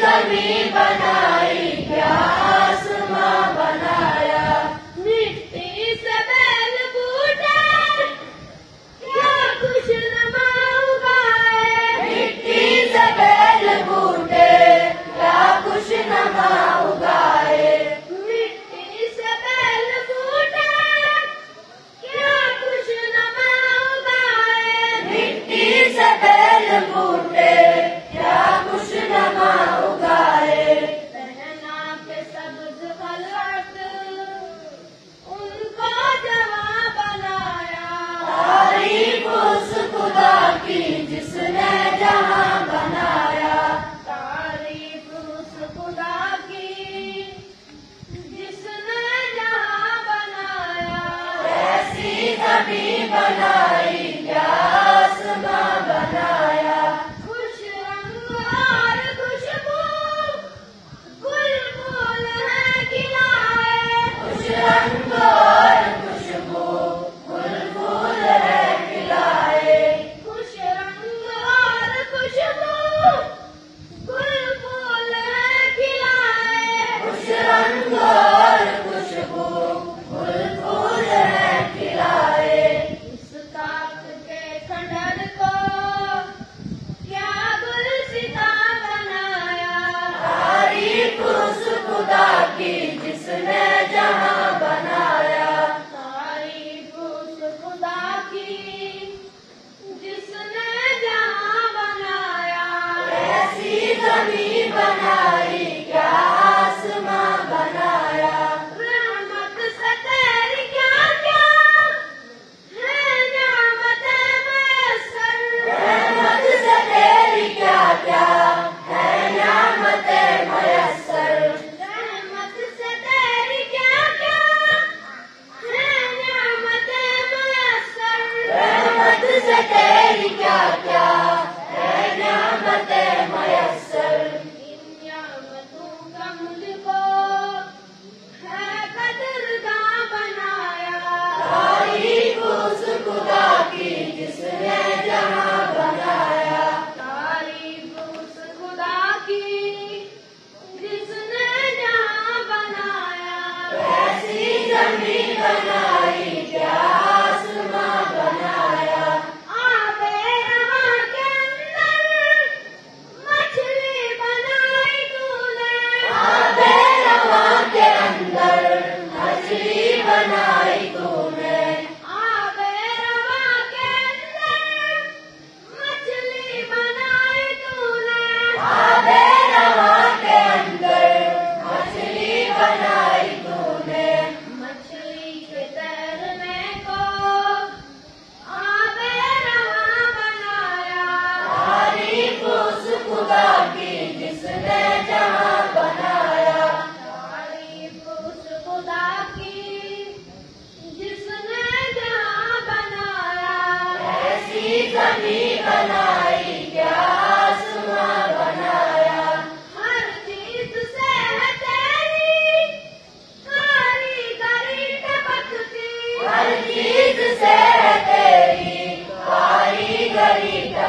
Sarvi Pada Bala.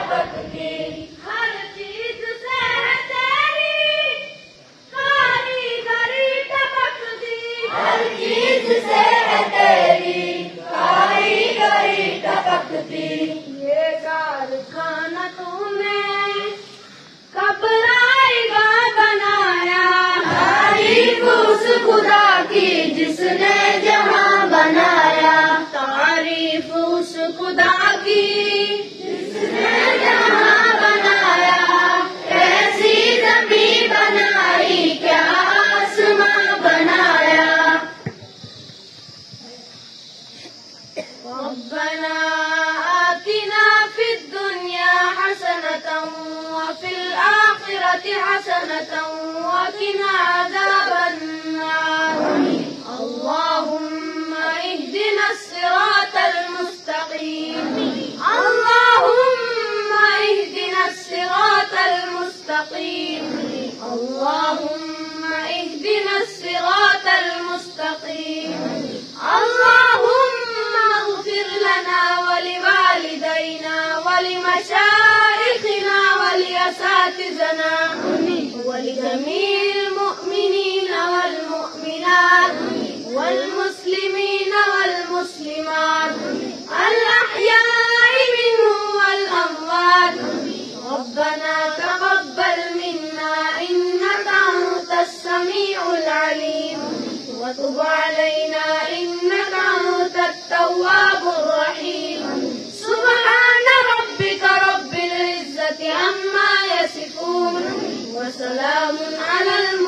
ever forget. ربنا آتنا في الدنيا حسنة وفي الآخرة حسنة وقنا عذاب النار. اللهم اهدنا الصراط المستقيم. اللهم اهدنا الصراط المستقيم. اللهم مشايخنا ولأساتذتنا ولجميع وسلام على المرسلين